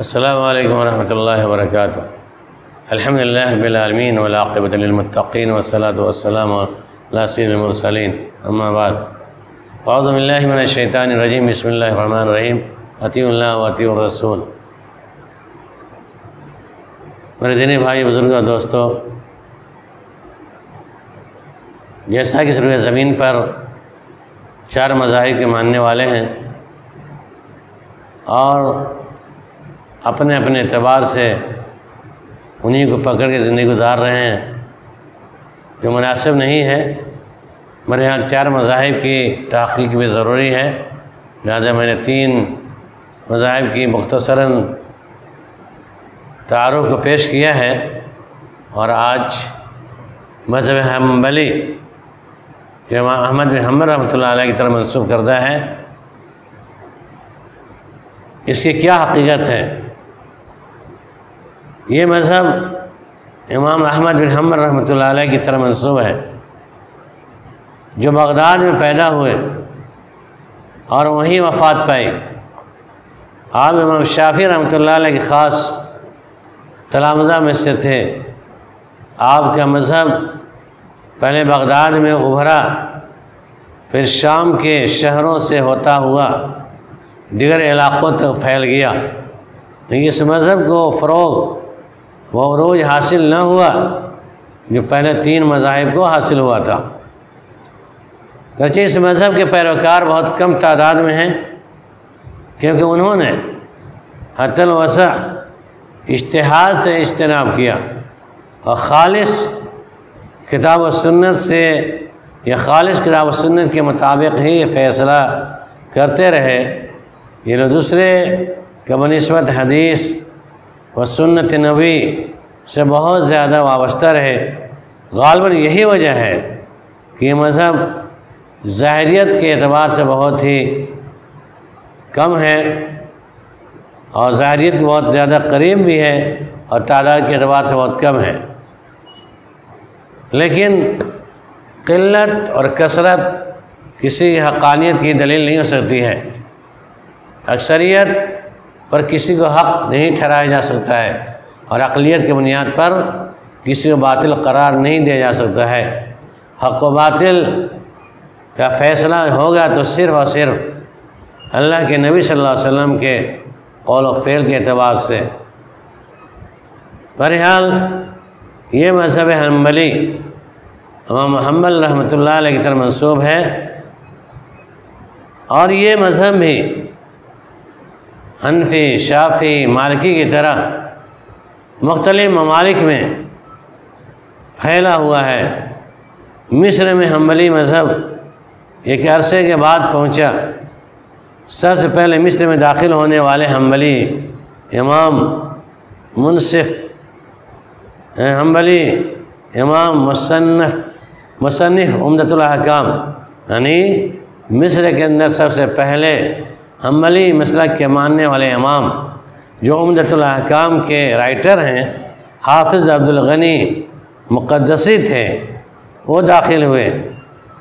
السلام علیکم ورحمۃ اللہ وبرکاتہ۔ الحمد للہ رب العالمین والعاقبۃ للمتقین والصلاة والسلام علی المرسلین۔ اما بعد، اعوذ باللہ من الشیطان الرجیم۔ بسم اللہ الرحمن الرحیم۔ عطی اللہ و الرسول۔ میرے دینی بھائی بزرگ اور دوستو جیسا کہ سروع زمین پر چار مذاہب کے ماننے والے ہیں اور اپنے اپنے اعتبار سے انہیں کو پکڑ کے زندگی گزار رہے ہیں۔ جو مناسب نہیں ہے، میرے یہاں چار مذاہب کی تحقیق بھی ضروری ہے۔ لہٰذا میں نے تین مذاہب کی مختصراً تعارف کو پیش کیا ہے۔ اور آج مذہب حنبلی جو امام احمد بن حمد رحمۃ اللہ علیہ کی طرف منسوخ کردہ ہے، اس کی کیا حقیقت ہے؟ یہ مذہب امام احمد بن حمد رحمۃ اللہ علیہ کی طرف منسوب ہے۔ جو بغداد میں پیدا ہوئے اور وہیں وفات پائی۔ آپ امام شافی رحمۃ اللہ علیہ کی خاص تلامزہ میں سے تھے۔ آپ کا مذہب پہلے بغداد میں ابھرا، پھر شام کے شہروں سے ہوتا ہوا دیگر علاقوں تک پھیل گیا۔ اس مذہب کو فروغ وہ عروج حاصل نہ ہوا جو پہلے تین مذاہب کو حاصل ہوا تھا۔ اس مذہب کے پیروکار بہت کم تعداد میں ہیں، کیونکہ انہوں نے حت الوسع اشتہار سے اجتناب کیا اور خالص کتاب و سنت سے یا خالص کتاب و سنت کے مطابق ہی یہ فیصلہ کرتے رہے۔ یہ دوسرے کہ بنسبت حدیث و سنت نبی سے بہت زیادہ وابستہ رہے۔ غالباً یہی وجہ ہے کہ یہ مذہب ظاہریت کے اعتبار سے بہت ہی کم ہے اور ظاہریت کے بہت زیادہ قریب بھی ہے اور تعداد کے اعتبار سے بہت کم ہے۔ لیکن قلت اور کثرت کسی حقانیت کی دلیل نہیں ہو سکتی ہے۔ اکثریت پر کسی کو حق نہیں ٹھہرایا جا سکتا ہے اور اقلیت کی بنیاد پر کسی کو باطل قرار نہیں دیا جا سکتا ہے۔ حق و باطل کا فیصلہ ہوگا تو صرف اور صرف اللہ کے نبی صلی اللہ علیہ وسلم کے قول و فعل کے اعتبار سے۔ بہرحال یہ مذہب حنبلی امام محمد رحمۃ اللہ علیہ کی طرف منصوب ہے۔ اور یہ مذہب بھی حنفی شافی، مالکی کی طرح مختلف ممالک میں پھیلا ہوا ہے۔ مصر میں حنبلی مذہب ایک عرصے کے بعد پہنچا۔ سب سے پہلے مصر میں داخل ہونے والے حنبلی امام منصف حنبلی امام مصنف مصنف عمدۃ الحکام یعنی مصر کے اندر سب سے پہلے حنبلی مسلک کے ماننے والے امام جو عمدۃ الحکام کے رائٹر ہیں، حافظ عبدالغنی مقدسی تھے، وہ داخل ہوئے۔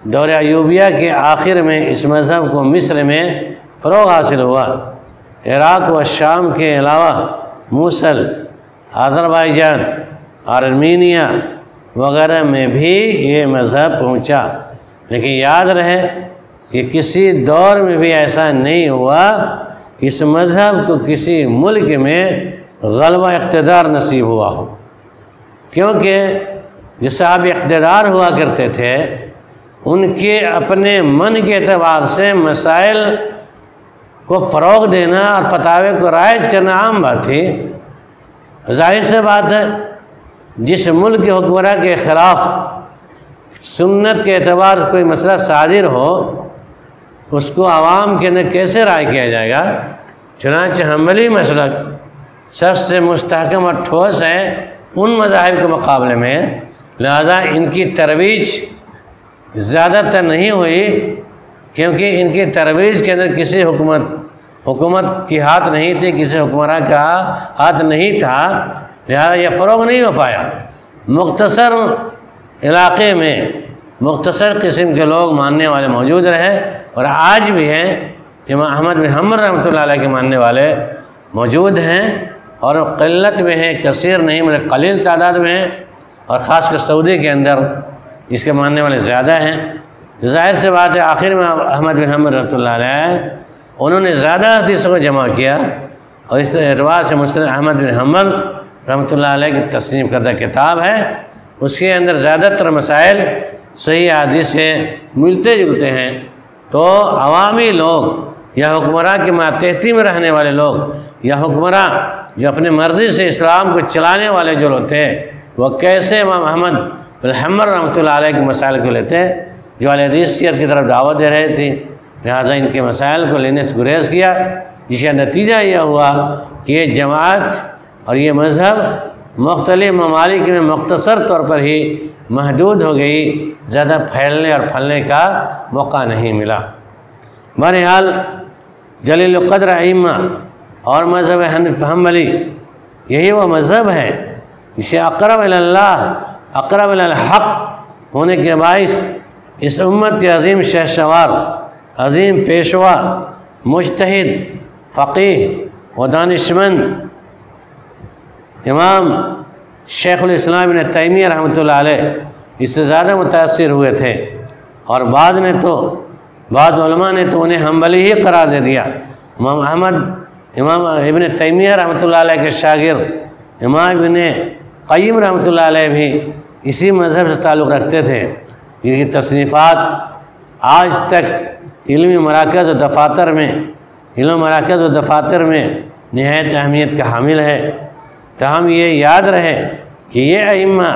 دور ایوبیہ کے آخر میں اس مذہب کو مصر میں فروغ حاصل ہوا۔ عراق و شام کے علاوہ موصل، آذربائیجان، آرمینیا وغیرہ میں بھی یہ مذہب پہنچا۔ لیکن یاد رہے کہ کسی دور میں بھی ایسا نہیں ہوا، اس مذہب کو کسی ملک میں غلبہ اقتدار نصیب ہوا ہو۔ کیونکہ جو صاحب اقتدار ہوا کرتے تھے، ان کے اپنے من کے اعتبار سے مسائل کو فروغ دینا اور فتوے کو رائج کرنا عام بات تھی۔ ظاہر سے بات ہے، جس ملک کے حکمراں کے خلاف سنت کے اعتبار کوئی مسئلہ صادر ہو اس کو عوام کے اندر کیسے رائے کیا جائے گا؟ چنانچہ حملی مسلک سب سے مستحکم اور ٹھوس ہے ان مذاہب کے مقابلے میں، لہذا ان کی ترویج زیادہ تر نہیں ہوئی، کیونکہ ان کی ترویج کے اندر کسی حکومت حکومت کی ہاتھ نہیں تھی، کسی حکمراں کا ہاتھ نہیں تھا، لہذا یہ فروغ نہیں ہو پایا۔ مختصر علاقے میں مختصر قسم کے لوگ ماننے والے موجود رہے اور آج بھی ہیں، امام احمد بن حمر رحمۃ اللہ علیہ کے ماننے والے موجود ہیں اور قلت میں ہیں، کثیر نہیں مطلب قلیل تعداد میں ہیں اور خاص کر سعودی کے اندر اس کے ماننے والے زیادہ ہیں۔ ظاہر سے بات ہے، آخر میں احمد بن حمد رحمۃ اللہ علیہ، انہوں نے زیادہ حدیثوں کو جمع کیا اور اس اعتبار سے مسلم احمد بن حمل رحمۃ اللہ علیہ کی تسلیم کردہ کتاب ہے۔ اس کے اندر زیادہ تر مسائل صحیح حدیث سے ملتے جلتے ہیں۔ تو عوامی لوگ یا حکمراں کے ماتحتی میں رہنے والے لوگ یا حکمراں جو اپنے مرضی سے اسلام کو چلانے والے جو لوگ تھے، وہ کیسے امام احمد الحمر رحمۃ اللہ علیہ کے مسائل کو لیتے؟ جو علیہ حدیث کی طرف دعوت دے رہے تھے، لہٰذا ان کے مسائل کو لینے سے گریز کیا۔ جس کا نتیجہ یہ ہوا کہ یہ جماعت اور یہ مذہب مختلف ممالک میں مختصر طور پر ہی محدود ہو گئی، زیادہ پھیلنے اور پھلنے کا موقع نہیں ملا۔ بہرحال، جلیل القدر ائمہ اور مذہب حنف، حنبلی، یہی وہ مذہب ہے جسے اقرب اللہ، اقرب الحق ہونے کے باعث اس امت کے عظیم شہشوار، عظیم پیشوا مشتحد فقیح و دانشمند، امام شیخ الاسلام نے تیمیہ رحمۃ اللہ علیہ اس سے زیادہ متاثر ہوئے تھے اور بعد میں تو بعض علماء نے تو انہیں حنبلی ہی قرار دے دیا۔ امام احمد، امام ابن تیمیہ رحمۃ اللہ علیہ کے شاگرد، امام ابن قیم رحمۃ اللہ علیہ بھی اسی مذہب سے تعلق رکھتے تھے۔ ان کی تصنیفات آج تک علمی مراکز و دفاتر میں، علم مراکز و دفاتر میں نہایت اہمیت کا حامل ہے۔ تاہم یہ یاد رہے کہ یہ ائمہ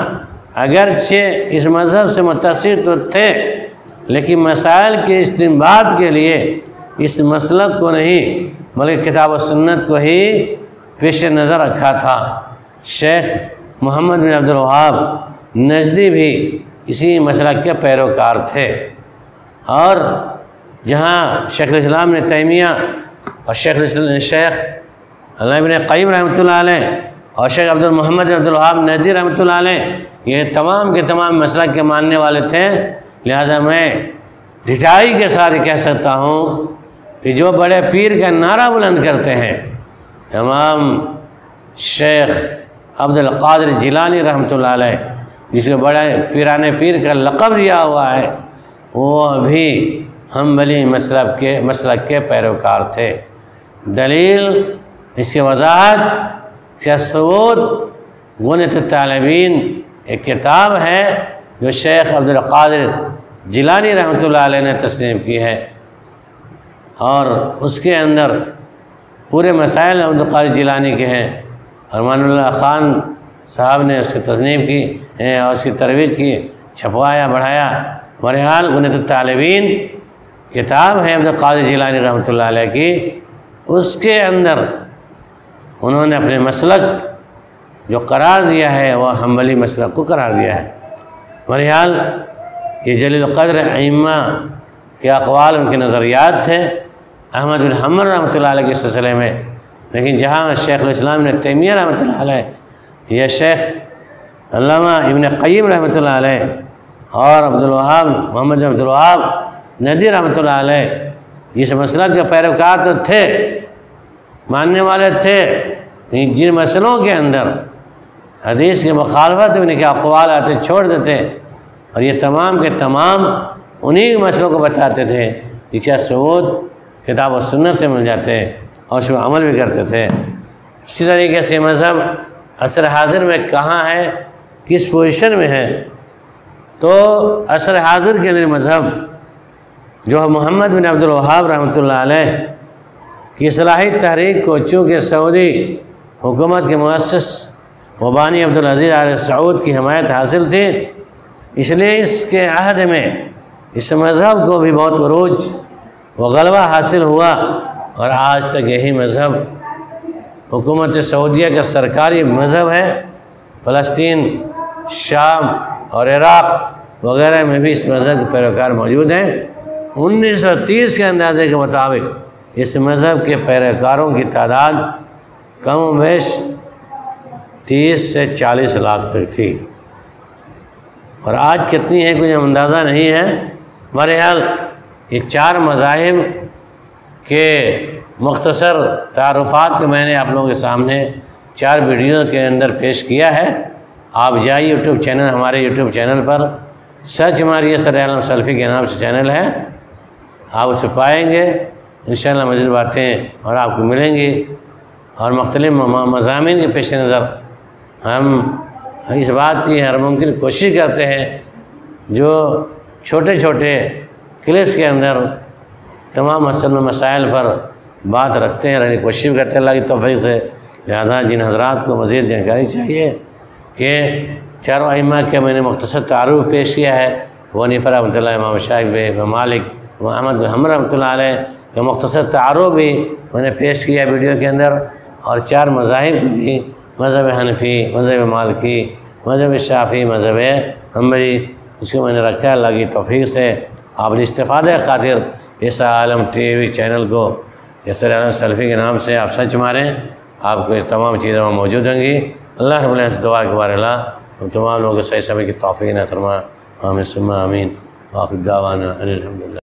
اگرچہ اس مذہب سے متاثر تو تھے، لیکن مسائل کے استنباد کے لیے اس مسلک کو نہیں، بلکہ کتاب و سنت کو ہی پیش نظر رکھا تھا۔ شیخ محمد بن عبد الوہاب نجدی بھی اسی مسلک کے پیروکار تھے۔ اور جہاں شیخ الاسلام نے تیمیہ اور شیخ شیخ اللہ بن قیم رحمۃ اللہ علیہ اور شیخ عبد الحمد عبد الحاب ندی رحمۃ اللہ علیہ یہ تمام کے تمام مسلک کے ماننے والے تھے۔ لہذا میں ڈٹائی کے ساتھ کہہ سکتا ہوں کہ جو بڑے پیر کا نعرہ بلند کرتے ہیں، امام شیخ عبد القادر جیلانی رحمۃ اللہ علیہ، جس کو بڑے پیرانے پیر کا لقب دیا ہوا ہے، وہ بھی ہم بلی مسلب کے مسلک کے پیروکار تھے۔ دلیل، اس کی وضاحت کیسود غنت طالبین ایک کتاب ہے جو شیخ عبد القادر جیلانی رحمۃ اللہ علیہ نے تسلیم کی ہے۔ اور اس کے اندر پورے مسائل عبد القادر جیلانی کے ہیں، ارمان اللہ خان صاحب نے اس کی تصنیف کی اور اس کی ترویج کی، چھپوایا، بڑھایا۔ بہرحال غنت طالبین کتاب ہے عبد القادر جیلانی رحمۃ اللہ علیہ کی۔ اس کے اندر انہوں نے اپنے مسلک جو قرار دیا ہے، وہ حنبلی مسلک کو قرار دیا ہے۔ بہرحال، یہ جلیل القدر ائمہ کے اقوال، ان کے نظریات تھے۔ احمد بن حمر رحمۃ اللہ علیہ کے سلسلے میں۔ لیکن جہاں شیخ الاسلام نے تیمیہ رحمۃ اللہ علیہ یہ شیخ علامہ ابن قیم رحمۃ اللہ علیہ اور عبد الوہاب، محمد عبد الوہاب ندی رحمۃ اللہ علیہ، جس مسئلہ کے پیروکار تو تھے، ماننے والے تھے یعنی جن مسئلوں کے اندر حدیث کے مخالفت میں کیا اقوال آتے چھوڑ دیتے اور یہ تمام کے تمام انہی مسئلوں کو بتاتے تھے کہ کیا سعود کتاب و سنت سے مل جاتے اور اس میں عمل بھی کرتے تھے۔ اسی طریقے سے مذہب عصر حاضر میں کہاں ہے، کس پوزیشن میں ہے؟ تو عصر حاضر کے اندر مذہب جو محمد بن عبد الوہاب رحمۃ اللہ علیہ کی صلاحی تحریک کو چونکہ سعودی حکومت کے مؤسس وبانی عبدالعزیز علیہ سعود کی حمایت حاصل تھی۔ اس لیے اس کے عہد میں اس مذہب کو بھی بہت عروج و غلبہ حاصل ہوا اور آج تک یہی مذہب حکومت سعودیہ کا سرکاری مذہب ہے۔ فلسطین، شام اور عراق وغیرہ میں بھی اس مذہب کے پیروکار موجود ہیں۔ انیس سو تیس کے اندازے کے مطابق اس مذہب کے پیروکاروں کی تعداد کم و بیش تیس سے چالیس لاکھ تک تھی۔ اور آج کتنی ہے کچھ اندازہ نہیں ہے، بہرحال یہ چار مذاہب کے مختصر تعارفات کے میں نے آپ لوگوں کے سامنے چار ویڈیو کے اندر پیش کیا ہے۔ آپ جائیے یوٹیوب چینل، ہمارے یوٹیوب چینل پر۔ سچ ماریے سر عالم سلفی کے نام سے چینل ہے۔ آپ اسے پائیں گے، انشاءاللہ مزید باتیں اور آپ کو ملیں گی۔ اور مختلف مضامین کے پیش نظر ہم اس بات کی ہر ممکن کوشش کرتے ہیں جو چھوٹے چھوٹے کلپس کے اندر تمام مسئلہ مسائل پر بات رکھتے ہیں رہنے یعنی کوشش کرتے ہیں۔ اللہ کی توفیق سے لہٰذا جن حضرات کو مزید جانکاری چاہیے کہ چاروں ائمہ کے میں نے مختصر تعارف پیش کیا ہے۔ وہ نیفر رحمۃ اللہ، امام شاہب مالک محمد بحمد رحمۃ اللہ علیہ کا مختصر تعارف بھی میں نے پیش کیا ویڈیو کے اندر۔ اور چار مذاہب بھی، مذہب حنفی، مذہب مالکی، مذہب شافی مذہب حمری اس کو میں نے رکھا ہے، اللہ کی توفیق سے۔ آپ نے استفادہ خاطر اس عالم ٹی وی چینل کو یسر عالم سلفی کے نام سے آپ سچ ماریں۔ آپ کو تمام چیزیں وہاں موجود ہوں گی۔ اللہ رب العالمین دعا کے بارے اللہ ہم تمام لوگوں کے صحیح سمے کی توفیق نہ فرما آمین سما امین واقع دعوانا الحمد للہ